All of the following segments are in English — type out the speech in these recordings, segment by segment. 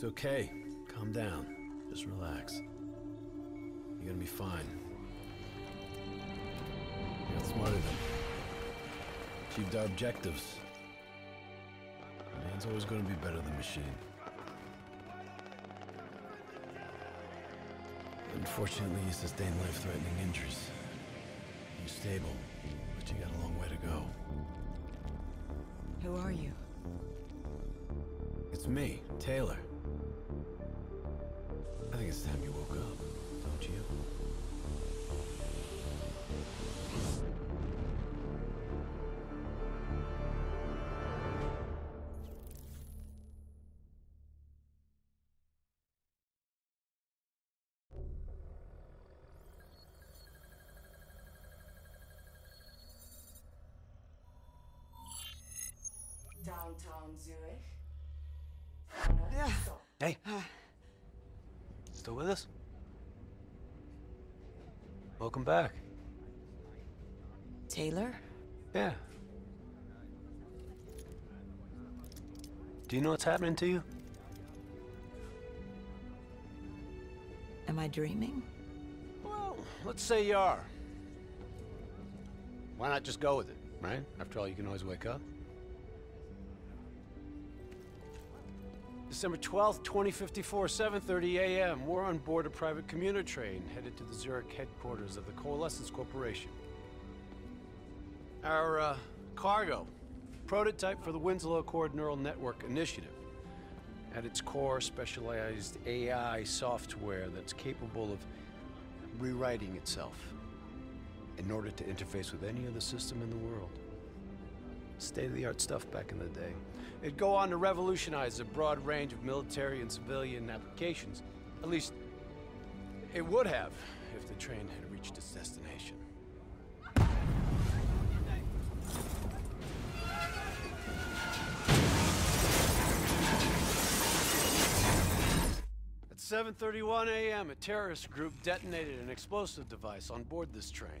It's okay. Calm down. Just relax. You're gonna be fine. You got smarter than Achieved our objectives. Man's always gonna be better than machine. Unfortunately, you sustained life-threatening injuries. You're stable, but you got a long way to go. Who are you? It's me, Taylor. Downtown Zurich. Hey. Still with us? Welcome back. Taylor? Yeah. Do you know what's happening to you? Am I dreaming? Well, let's say you are. Why not just go with it, right? After all, you can always wake up. December 12th, 2054, 7.30 a.m. We're on board a private commuter train headed to the Zurich headquarters of the Coalescence Corporation. Our uh, cargo, prototype for the Winslow Accord Neural Network Initiative. At its core, specialized AI software that's capable of rewriting itself in order to interface with any other system in the world. State-of-the-art stuff back in the day. It'd go on to revolutionize a broad range of military and civilian applications. At least, it would have if the train had reached its destination. At 7.31 a.m., a terrorist group detonated an explosive device on board this train.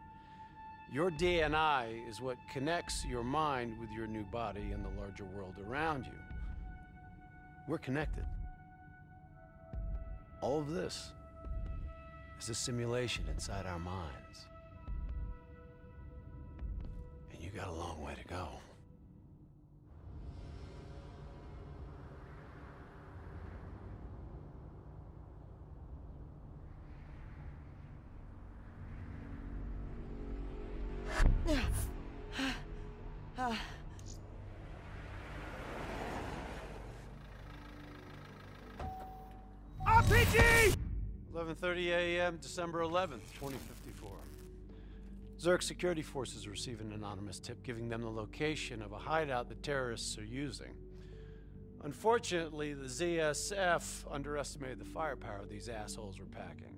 Your DNI is what connects your mind with your new body and the larger world around you. We're connected. All of this is a simulation inside our minds. And you got a long way to go. 11:30 a.m., December 11th, 2054. Zurich security forces receive an anonymous tip giving them the location of a hideout the terrorists are using. Unfortunately, the ZSF underestimated the firepower these assholes were packing.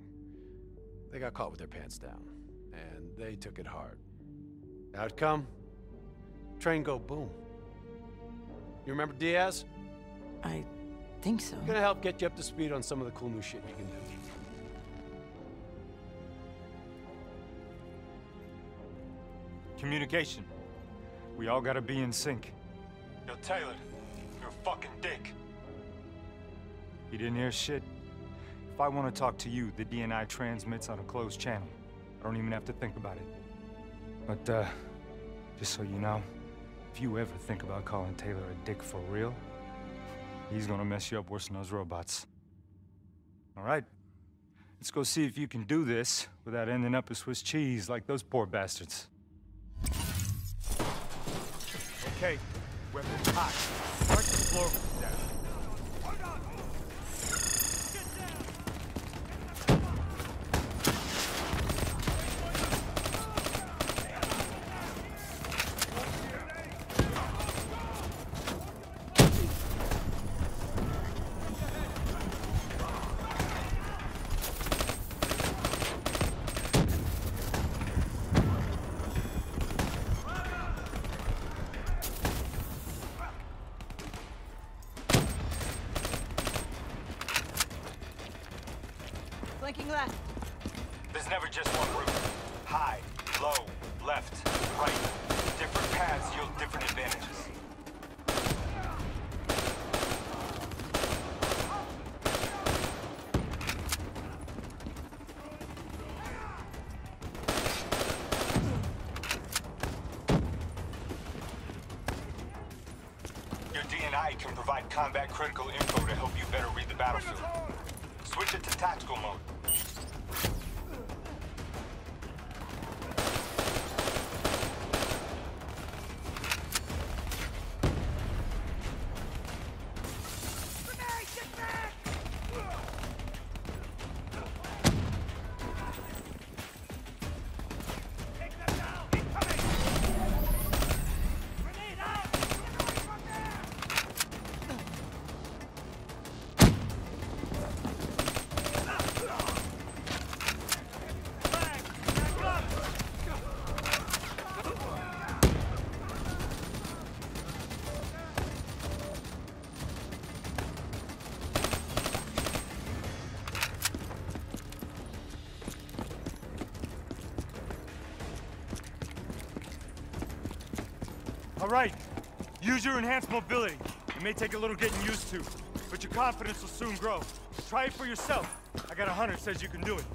They got caught with their pants down, and they took it hard. Outcome? Train go boom. You remember Diaz? I think so. Gonna help get you up to speed on some of the cool new shit you can do. Communication. We all gotta be in sync. Yo, Taylor, you're a fucking dick. You didn't hear shit? If I want to talk to you, the DNI transmits on a closed channel. I don't even have to think about it. But, uh, just so you know, if you ever think about calling Taylor a dick for real, he's gonna mess you up worse than those robots. All right? Let's go see if you can do this without ending up a Swiss cheese like those poor bastards. Okay, weapons hot. Start the floor combat critical info to help you better read the battlefield. Switch it to tactical mode. Right. Use your enhanced mobility. It may take a little getting used to, but your confidence will soon grow. Try it for yourself. I got a hunter says you can do it.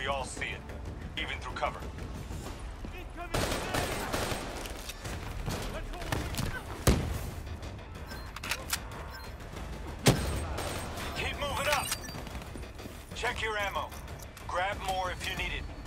We all see it. Even through cover. Keep moving up! Check your ammo. Grab more if you need it.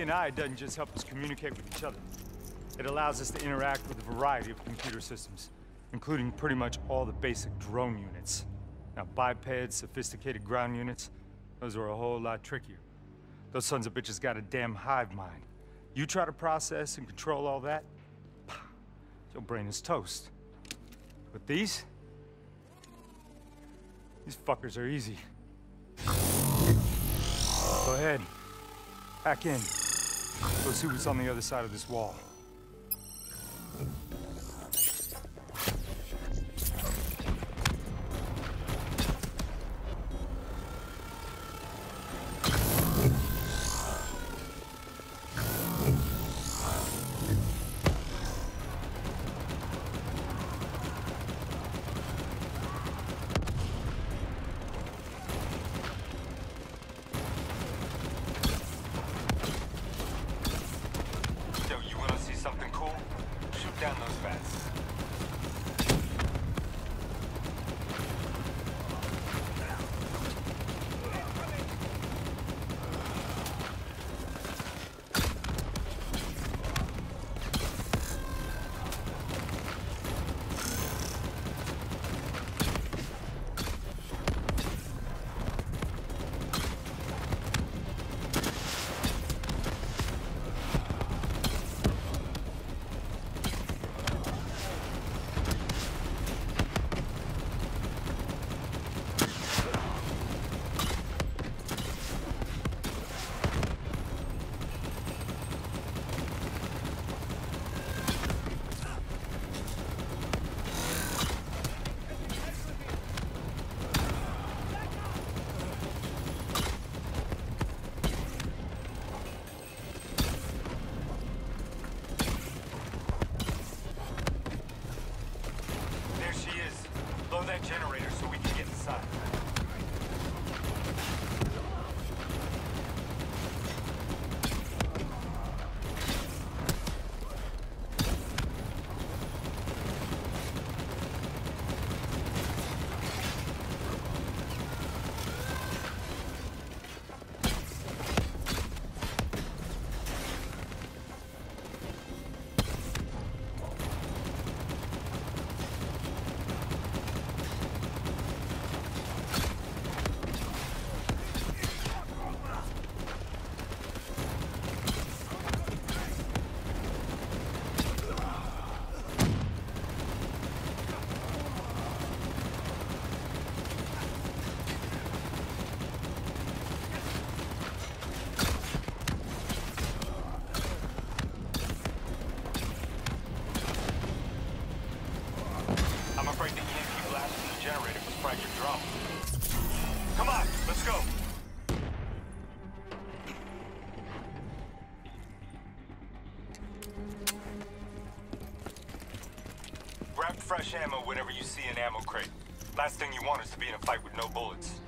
DNI doesn't just help us communicate with each other. It allows us to interact with a variety of computer systems, including pretty much all the basic drone units. Now, bipeds, sophisticated ground units, those are a whole lot trickier. Those sons of bitches got a damn hive mind. You try to process and control all that, your brain is toast. But these? These fuckers are easy. Go ahead. Back in. Go see what's on the other side of this wall. Fresh ammo whenever you see an ammo crate. Last thing you want is to be in a fight with no bullets.